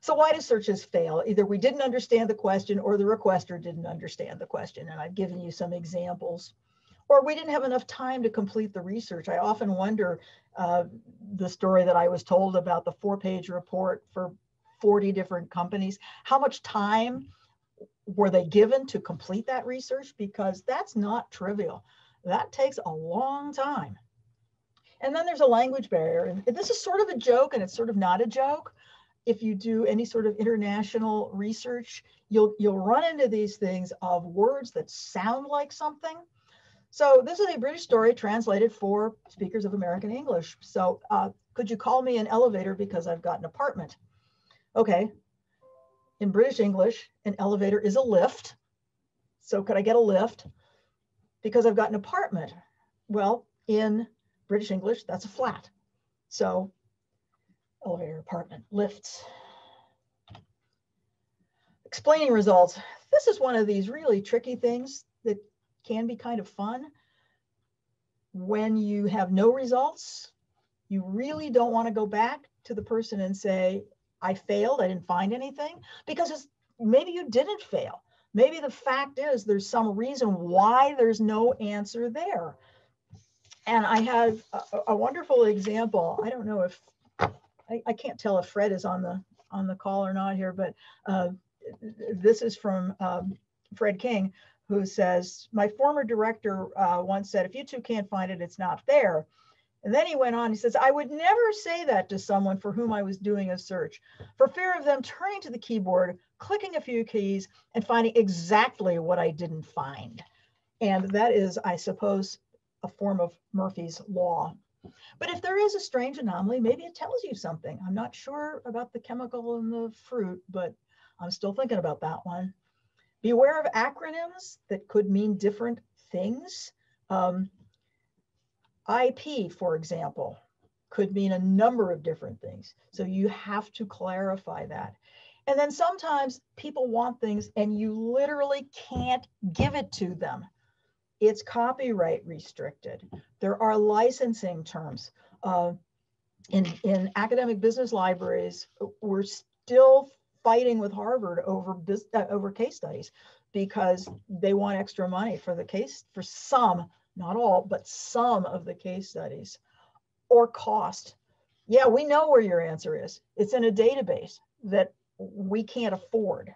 So why do searches fail? Either we didn't understand the question or the requester didn't understand the question. And I've given you some examples. Or we didn't have enough time to complete the research. I often wonder uh, the story that I was told about the four page report for 40 different companies. How much time were they given to complete that research? Because that's not trivial. That takes a long time. And then there's a language barrier. And this is sort of a joke and it's sort of not a joke. If you do any sort of international research, you'll, you'll run into these things of words that sound like something. So this is a British story translated for speakers of American English. So uh, could you call me an elevator because I've got an apartment? Okay. In British English, an elevator is a lift. So could I get a lift? Because I've got an apartment. Well, in British English, that's a flat. So elevator, apartment, lifts. Explaining results. This is one of these really tricky things that can be kind of fun. When you have no results, you really don't want to go back to the person and say, I failed, I didn't find anything, because maybe you didn't fail. Maybe the fact is there's some reason why there's no answer there and I have a, a, wonderful example. I don't know if I, I, can't tell if Fred is on the on the call or not here, but uh, this is from um, Fred King, who says, "My former director uh, once said, if you two can't find it, it's not there." And then he went on. He says, "I would never say that to someone for whom I was doing a search, for fear of them turning to the keyboard, clicking a few keys, and finding exactly what I didn't find." And that is, I suppose, a form of Murphy's law. But if there is a strange anomaly, maybe it tells you something. I'm not sure about the chemical in the fruit, but I'm still thinking about that one. Beware of acronyms that could mean different things. Um, IP, for example, could mean a number of different things. So you have to clarify that. And then sometimes people want things and you literally can't give it to them it's copyright restricted. There are licensing terms. Uh, in, in academic business libraries, we're still fighting with Harvard over, uh, over case studies because they want extra money for the case, for some, not all, but some of the case studies or cost. Yeah, we know where your answer is. It's in a database that we can't afford.